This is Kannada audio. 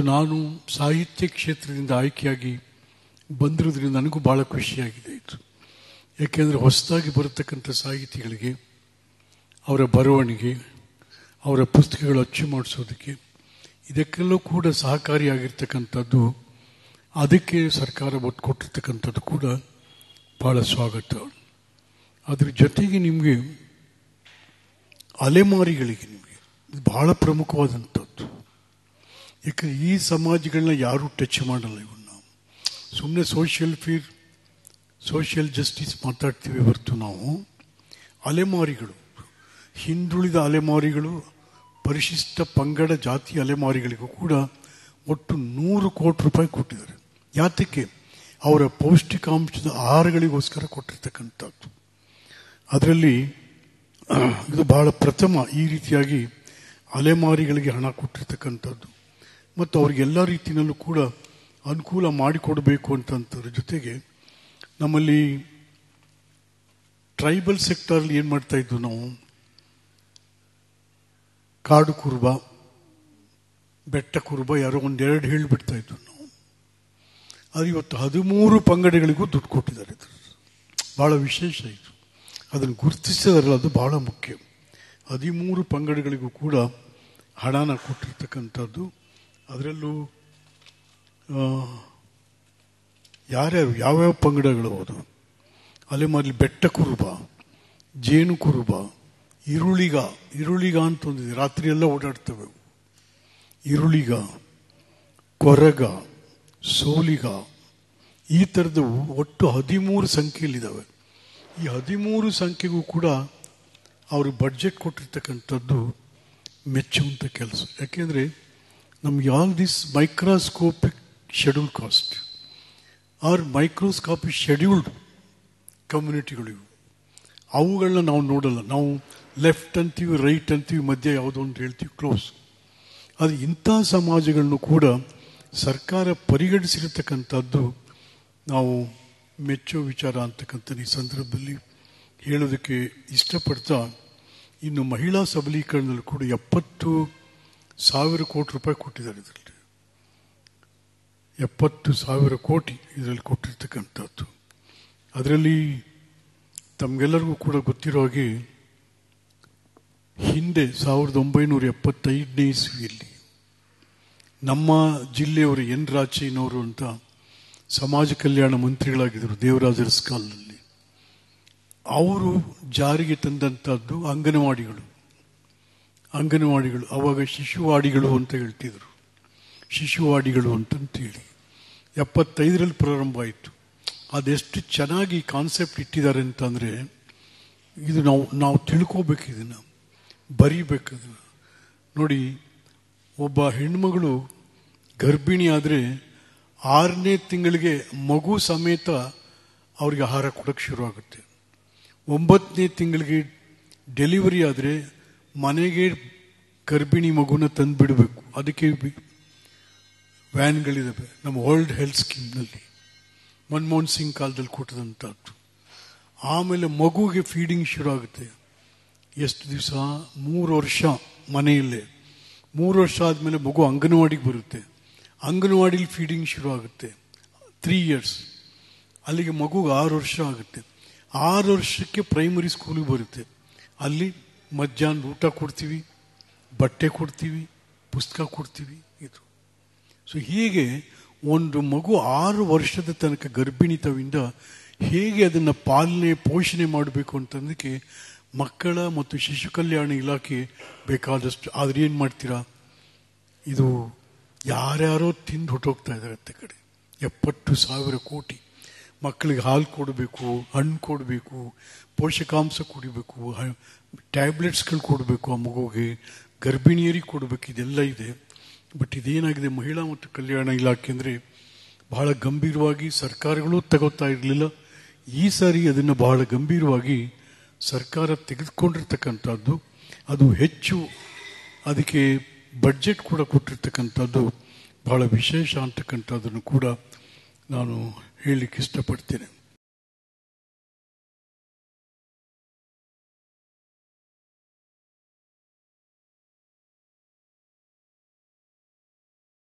ಮತ್ತು ನಾನು ಸಾಹಿತ್ಯ ಕ್ಷೇತ್ರದಿಂದ ಆಯ್ಕೆಯಾಗಿ ಬಂದಿರೋದ್ರಿಂದ ನನಗೂ ಬಹಳ ಖುಷಿಯಾಗಿದೆ ಇದು. ಯಾಕೆಂದರೆ ಹೊಸದಾಗಿ ಬರತಕ್ಕಂಥ ಸಾಹಿತಿಗಳಿಗೆ, ಅವರ ಬರವಣಿಗೆ, ಅವರ ಪುಸ್ತಕಗಳು ಅಚ್ಚು ಮಾಡಿಸೋದಕ್ಕೆ ಇದಕ್ಕೆಲ್ಲೂ ಕೂಡ ಸಹಕಾರಿಯಾಗಿರ್ತಕ್ಕಂಥದ್ದು, ಅದಕ್ಕೆ ಸರ್ಕಾರ ಒಟ್ಟು ಕೊಟ್ಟಿರ್ತಕ್ಕಂಥದ್ದು ಕೂಡ ಭಾಳ ಸ್ವಾಗತ. ಅದ್ರ ಜೊತೆಗೆ ನಿಮಗೆ ಅಲೆಮಾರಿಗಳಿಗೆ ನಿಮಗೆ ಬಹಳ ಪ್ರಮುಖವಾದಂಥದ್ದು. ಯಾಕಂದ್ರೆ ಈ ಸಮಾಜಗಳನ್ನ ಯಾರೂ ಟಚ್ ಮಾಡಲ್ಲ ಇವನ್ನ ಸುಮ್ಮನೆ ಸೋಷಿಯಲ್ ಫೀರ್ ಸೋಷಿಯಲ್ ಜಸ್ಟಿಸ್ ಮಾತಾಡ್ತೀವಿ ಹೊರತು ನಾವು. ಅಲೆಮಾರಿಗಳು, ಹಿಂದುಳಿದ ಅಲೆಮಾರಿಗಳು, ಪರಿಶಿಷ್ಟ ಪಂಗಡ ಜಾತಿ ಅಲೆಮಾರಿಗಳಿಗೂ ಕೂಡ ಒಟ್ಟು ನೂರು ಕೋಟಿ ರೂಪಾಯಿ ಕೊಟ್ಟಿದ್ದಾರೆ. ಯಾತಕ್ಕೆ? ಅವರ ಪೌಷ್ಟಿಕಾಂಶದ ಆಹಾರಗಳಿಗೋಸ್ಕರ ಕೊಟ್ಟಿರ್ತಕ್ಕಂಥದ್ದು. ಅದರಲ್ಲಿ, ಇದು ಬಹಳ ಪ್ರಥಮ ಈ ರೀತಿಯಾಗಿ ಅಲೆಮಾರಿಗಳಿಗೆ ಹಣ ಕೊಟ್ಟಿರ್ತಕ್ಕಂಥದ್ದು. ಮತ್ತು ಅವ್ರಿಗೆಲ್ಲ ರೀತಿಯಲ್ಲೂ ಕೂಡ ಅನುಕೂಲ ಮಾಡಿಕೊಡಬೇಕು ಅಂತಂತರ ಜೊತೆಗೆ ನಮ್ಮಲ್ಲಿ ಟ್ರೈಬಲ್ ಸೆಕ್ಟರ್ಲಿ ಏನು ಮಾಡ್ತಾ ಇದ್ವು ನಾವು? ಕಾಡು ಕುರುಬ, ಬೆಟ್ಟ ಕುರುಬ ಯಾರೋ ಒಂದೆರಡು ಹೇಳಿಬಿಡ್ತಾ ಇದ್ವು ನಾವು. ಅದು ಇವತ್ತು ಹದಿಮೂರು ಪಂಗಡಗಳಿಗೂ ದುಡ್ಡು ಕೊಟ್ಟಿದ್ದಾರೆ ಇದು ಭಾಳ ವಿಶೇಷ ಇದು. ಅದನ್ನು ಗುರುತಿಸಿದಾರಲ್ಲ ಅದು ಭಾಳ ಮುಖ್ಯ. ಹದಿಮೂರು ಪಂಗಡಗಳಿಗೂ ಕೂಡ ಹಣನ ಕೊಟ್ಟಿರ್ತಕ್ಕಂಥದ್ದು ಅದರಲ್ಲೂ ಯಾರ್ಯಾರು, ಯಾವ್ಯಾವ ಪಂಗಡಗಳು ಅದು? ಅಲೆಮಾರಿ ಬೆಟ್ಟ ಕುರುಬ, ಜೇನು ಕುರುಬ, ಈರುಳ್ಳಿಗ ಈರುಳ್ಳಿಗ ಅಂತ ಒಂದಿದೆ ರಾತ್ರಿ ಎಲ್ಲ ಓಡಾಡ್ತವೆ ಈರುಳಿಗ ಕೊರಗ, ಸೋಲಿಗ, ಈ ಥರದವು ಒಟ್ಟು ಹದಿಮೂರು ಸಂಖ್ಯೆಯಲ್ಲಿದ್ದಾವೆ. ಈ ಹದಿಮೂರು ಸಂಖ್ಯೆಗೂ ಕೂಡ ಅವರು ಬಡ್ಜೆಟ್ ಕೊಟ್ಟಿರ್ತಕ್ಕಂಥದ್ದು ಮೆಚ್ಚುವಂಥ ಕೆಲಸ. ಯಾಕೆಂದರೆ ನಮ್ಗೆ all this microscopic schedule caste or microscopic scheduled ಕಮ್ಯುನಿಟಿಗಳಿವು ಅವುಗಳನ್ನ ನಾವು ನೋಡಲ್ಲ. ನಾವು ಲೆಫ್ಟ್ ಅಂತೀವಿ ರೈಟ್ ಅಂತೀವಿ, ಮಧ್ಯೆ ಯಾವುದೋ ಅಂತ ಹೇಳ್ತೀವಿ ಕ್ಲೋಸ್ ಅದು ಇಂಥ ಸಮಾಜಗಳನ್ನು ಕೂಡ ಸರ್ಕಾರ ಪರಿಗಣಿಸಿರತಕ್ಕಂಥದ್ದು ನಾವು ಮೆಚ್ಚೋ ವಿಚಾರ ಅಂತಕ್ಕಂಥ ಈ ಸಂದರ್ಭದಲ್ಲಿ ಹೇಳೋದಕ್ಕೆ ಇಷ್ಟಪಡ್ತಾ ಇನ್ನು ಮಹಿಳಾ ಸಬಲೀಕರಣದಲ್ಲಿ ಕೂಡ ಎಪ್ಪತ್ತು ಸಾವಿರ ಕೋಟಿ ರೂಪಾಯಿ ಕೊಟ್ಟಿದ್ದಾರೆ ಇದರಲ್ಲಿ. ಎಪ್ಪತ್ತು ಸಾವಿರ ಕೋಟಿ ಇದರಲ್ಲಿ ಕೊಟ್ಟಿರ್ತಕ್ಕಂಥದ್ದು. ಅದರಲ್ಲಿ ತಮಗೆಲ್ಲರಿಗೂ ಕೂಡ ಗೊತ್ತಿರೋ ಹಾಗೆ ಹಿಂದೆ ಸಾವಿರದ ಒಂಬೈನೂರ ಎಪ್ಪತ್ತೈದನೇ ಇಸ್ವಿಯಲ್ಲಿ ನಮ್ಮ ಜಿಲ್ಲೆಯವರು ಎನ್ ರಾಚಯ್ಯನವರು ಅಂತ ಸಮಾಜ ಕಲ್ಯಾಣ ಮಂತ್ರಿಗಳಾಗಿದ್ದರು ದೇವರಾಜ ಕಾಲದಲ್ಲಿ ಅವರು ಜಾರಿಗೆ ತಂದಂಥದ್ದು ಅಂಗನವಾಡಿಗಳು. ಅಂಗನವಾಡಿಗಳು, ಅವಾಗ ಶಿಶುವಾಡಿಗಳು ಅಂತ ಹೇಳ್ತಿದ್ರು. ಶಿಶುವಾಡಿಗಳು ಅಂತಂತೇಳಿ. ಎಪ್ಪತ್ತೈದರಲ್ಲಿ ಪ್ರಾರಂಭ ಆಯಿತು. ಅದೆಷ್ಟು ಚೆನ್ನಾಗಿ ಕಾನ್ಸೆಪ್ಟ್ ಇಟ್ಟಿದ್ದಾರೆ ಅಂತಂದರೆ, ಇದು ನಾವು ನಾವು ತಿಳ್ಕೋಬೇಕು ಇದನ್ನು, ಬರೀಬೇಕು ಅದನ್ನು. ನೋಡಿ, ಒಬ್ಬ ಹೆಣ್ಮಗಳು ಗರ್ಭಿಣಿ ಆದರೆ ಆರನೇ ತಿಂಗಳಿಗೆ ಮಗು ಸಮೇತ ಅವ್ರಿಗೆ ಆಹಾರ ಕೊಡೋಕ್ಕೆ ಶುರು ಆಗುತ್ತೆ ಒಂಬತ್ತನೇ ತಿಂಗಳಿಗೆ ಡೆಲಿವರಿ ಆದರೆ ಮನೆಗೆ ಗರ್ಭಿಣಿ ಮಗುನ ತಂದುಬಿಡಬೇಕು. ಅದಕ್ಕೆ ವ್ಯಾನ್ಗಳಿದ್ದಾವೆ ನಮ್ಮ ವರ್ಲ್ಡ್ ಹೆಲ್ತ್ ಸ್ಕೀಮ್ನಲ್ಲಿ ಮನಮೋಹನ್ ಸಿಂಗ್ ಕಾಲದಲ್ಲಿ ಕೊಟ್ಟದಂಥದ್ದು. ಆಮೇಲೆ ಮಗುಗೆ ಫೀಡಿಂಗ್ ಶುರು ಆಗುತ್ತೆ. ಎಷ್ಟು ದಿವಸ? ಮೂರು ವರ್ಷ ಮನೆಯಲ್ಲೇ. ಮೂರು ವರ್ಷ ಆದಮೇಲೆ ಮಗು ಅಂಗನವಾಡಿಗೆ ಬರುತ್ತೆ. ಅಂಗನವಾಡಿಲಿ ಫೀಡಿಂಗ್ ಶುರು ಆಗುತ್ತೆ. ತ್ರೀ ಇಯರ್ಸ್ ಅಲ್ಲಿಗೆ ಮಗುಗೆ ಆರು ವರ್ಷ ಆಗುತ್ತೆ. ಆರು ವರ್ಷಕ್ಕೆ ಪ್ರೈಮರಿ ಸ್ಕೂಲಿಗೆ ಬರುತ್ತೆ. ಅಲ್ಲಿ ಮಧ್ಯಾಹ್ನ ಊಟ ಕೊಡ್ತೀವಿ, ಬಟ್ಟೆ ಕೊಡ್ತೀವಿ, ಪುಸ್ತಕ ಕೊಡ್ತೀವಿ ಇದು ಸೊ ಹೀಗೆ ಒಂದು ಮಗು ಆರು ವರ್ಷದ ತನಕ ಗರ್ಭಿಣಿತವಿಂದ ಹೇಗೆ ಅದನ್ನು ಪಾಲನೆ, ಪೋಷಣೆ ಮಾಡಬೇಕು ಅಂತಂದಕ್ಕೆ ಮಕ್ಕಳ ಮತ್ತು ಶಿಶು ಕಲ್ಯಾಣ ಇಲಾಖೆ ಬೇಕಾದಷ್ಟು, ಆದರೆ ಏನು ಮಾಡ್ತೀರಾ? ಇದು ಯಾರ್ಯಾರೋ ತಿಂದು ಹೊಟ್ಟೋಗ್ತಾ ಇದ್ದಾರೆ ಕಡೆ. ಎಪ್ಪತ್ತು ಸಾವಿರ ಕೋಟಿ. ಮಕ್ಕಳಿಗೆ ಹಾಲು ಕೊಡಬೇಕು, ಹಣ್ಣು ಕೊಡಬೇಕು, ಪೋಷಕಾಂಶ ಕುಡಿಬೇಕು ಟ್ಯಾಬ್ಲೆಟ್ಸ್ಗಳು ಕೊಡಬೇಕು ಆ ಮಗುಗೆ, ಗರ್ಭಿಣಿಯರಿಗೆ ಕೊಡಬೇಕು, ಇದೆಲ್ಲ ಇದೆ. ಬಟ್ ಇದೇನಾಗಿದೆ, ಮಹಿಳಾ ಮತ್ತು ಕಲ್ಯಾಣ ಇಲಾಖೆ ಅಂದರೆ ಬಹಳ ಗಂಭೀರವಾಗಿ ಸರ್ಕಾರಗಳು ತಗೋತಾ ಇರಲಿಲ್ಲ. ಈ ಸಾರಿ ಅದನ್ನು ಬಹಳ ಗಂಭೀರವಾಗಿ ಸರ್ಕಾರ ತೆಗೆದುಕೊಂಡಿರ್ತಕ್ಕಂಥದ್ದು, ಅದು ಹೆಚ್ಚು ಅದಕ್ಕೆ ಬಡ್ಜೆಟ್ ಕೂಡ ಕೊಟ್ಟಿರ್ತಕ್ಕಂಥದ್ದು ಬಹಳ ವಿಶೇಷ ಅಂತಕ್ಕಂಥದ್ದನ್ನು ಕೂಡ ನಾನು ಹೇಳಲಿಕ್ಕೆ ಇಷ್ಟಪಡ್ತೇನೆ